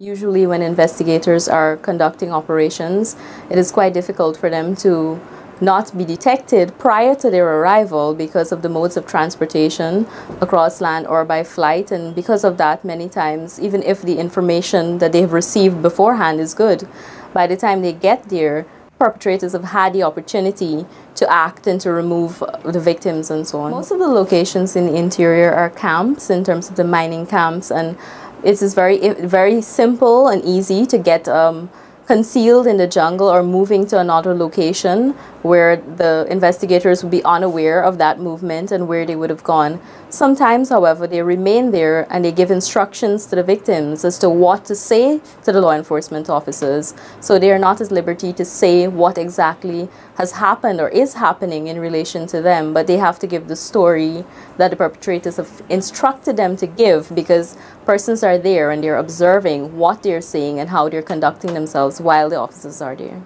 Usually when investigators are conducting operations, it is quite difficult for them to not be detected prior to their arrival because of the modes of transportation across land or by flight. And because of that, many times, even if the information that they have received beforehand is good, by the time they get there, perpetrators have had the opportunity to act and to remove the victims and so on. Most of the locations in the interior are camps in terms of the mining camps and it is very, very simple and easy to get um, concealed in the jungle or moving to another location where the investigators would be unaware of that movement and where they would have gone. Sometimes, however, they remain there and they give instructions to the victims as to what to say to the law enforcement officers. So they are not at liberty to say what exactly has happened or is happening in relation to them, but they have to give the story that the perpetrators have instructed them to give because persons are there and they're observing what they're saying and how they're conducting themselves while the officers are there.